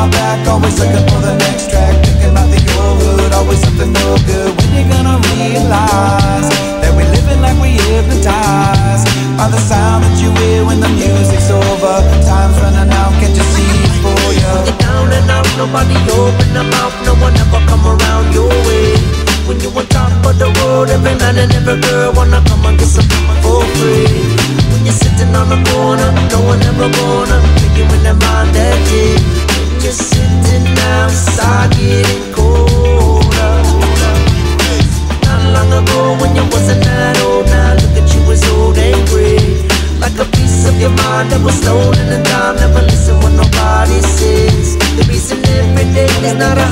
my back, always looking for the next track. Thinking about the old hood, always something no good When you gonna realize That we're living like we hypnotized By the sound that you hear when the music's over. Time's running out, can't you see for you When you down and out, nobody open the mouth No one ever come around your way. When you on top of the world, every man and every girl Wanna come and get some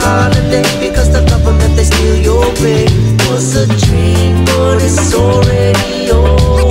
holiday Because the government, they steal your pay Was a dream, but it's already over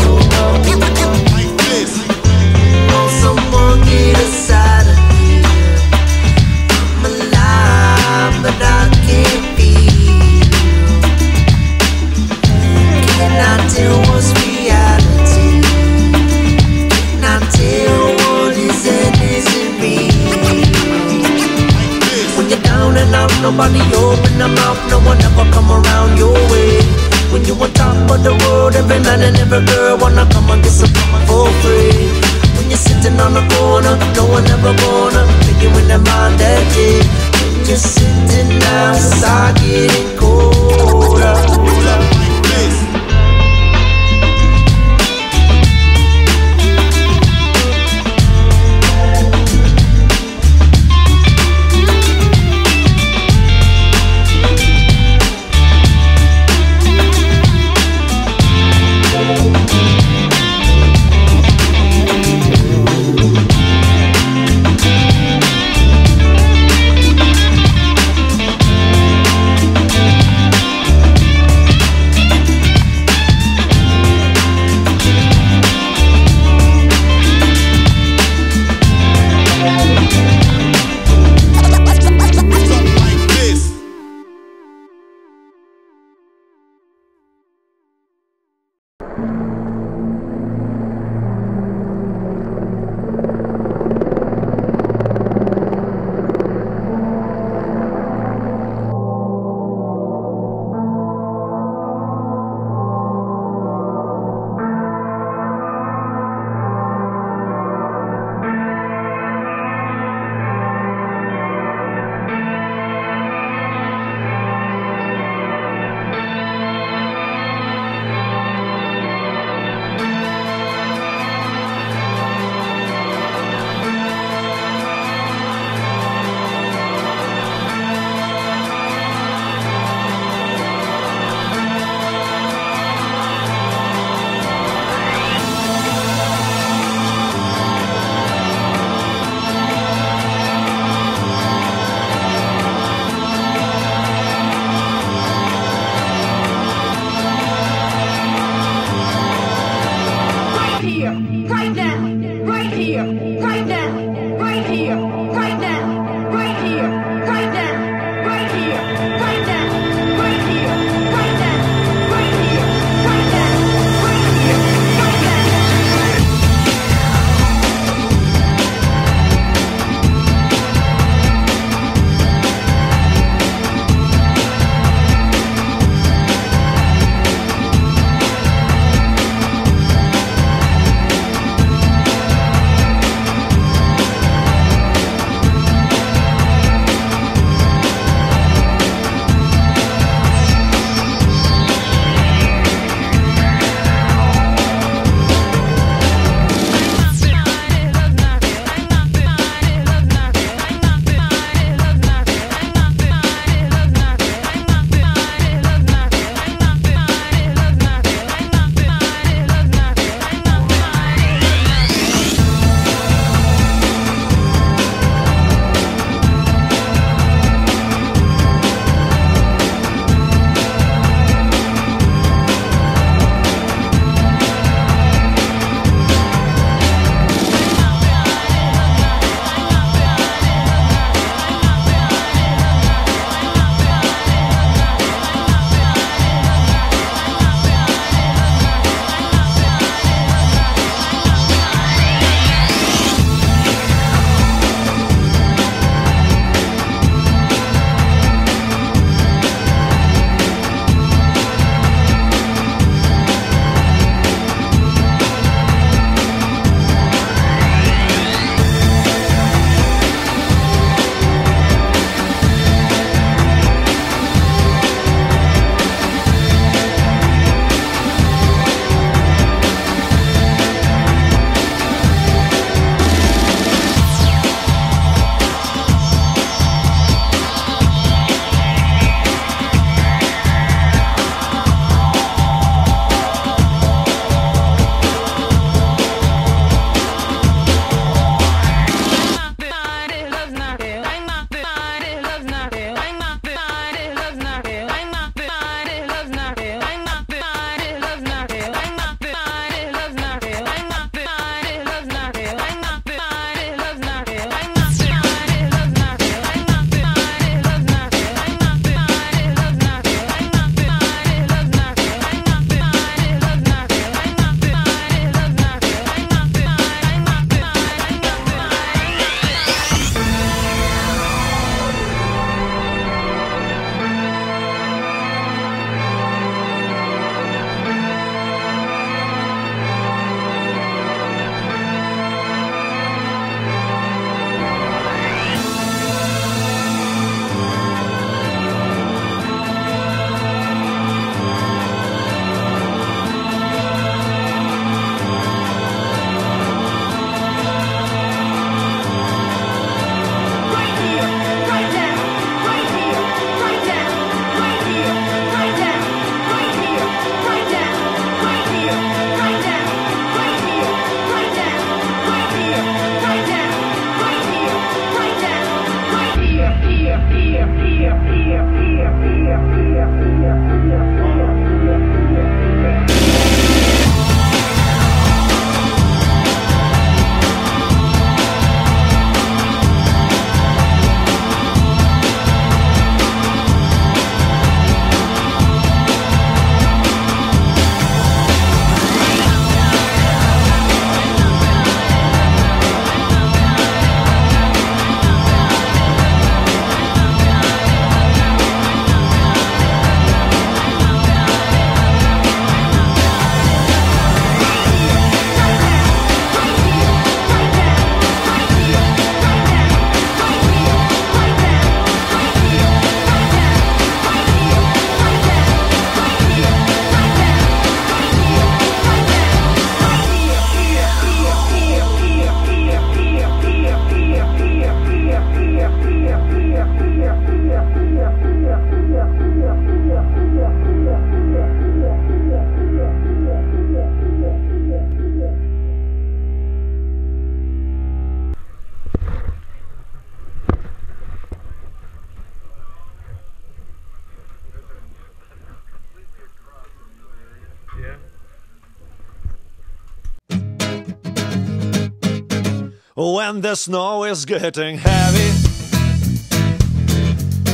when the snow is getting heavy.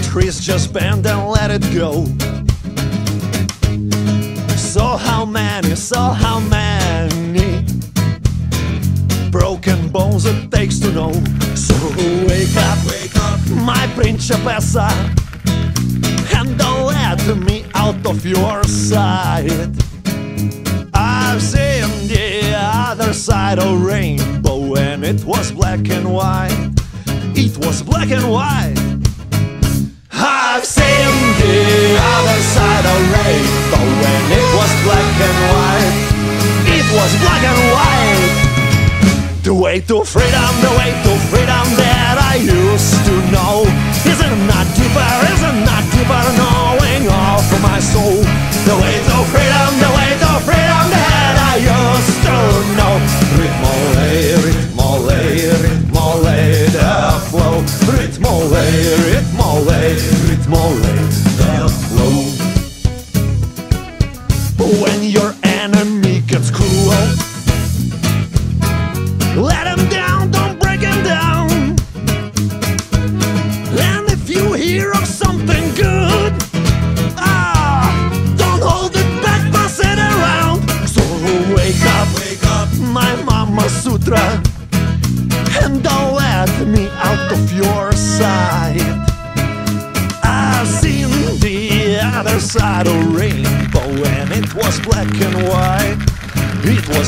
Trees just bend and let it go. So how many, so how many broken bones it takes to know? So wake up, wake up, my principessa, and don't let me out of your sight. I've seen the other side of rainbow and it was black and white. It was black and white. I've seen the other side of rainbow and it was black and white. It was black and white. The way to freedom, the way to freedom that I used to know Isn't not deeper, isn't not deeper knowing all for my soul The way to freedom, the way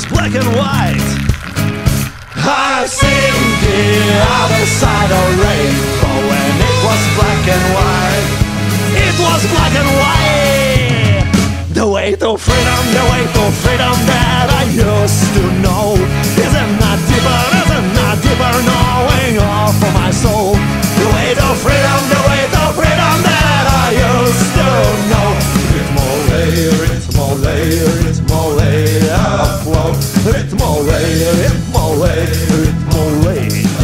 Black and white. I've seen the other side of rainbow and it was black and white. It was black and white. The way to freedom, the way to freedom that I used to know is it not deeper, is it not deeper knowing all for my soul. The way to freedom, the way to freedom that I used to know. Ritmole, ritmole, ritmole, the flow. Ritmole, ritmole, ritmole, the flow.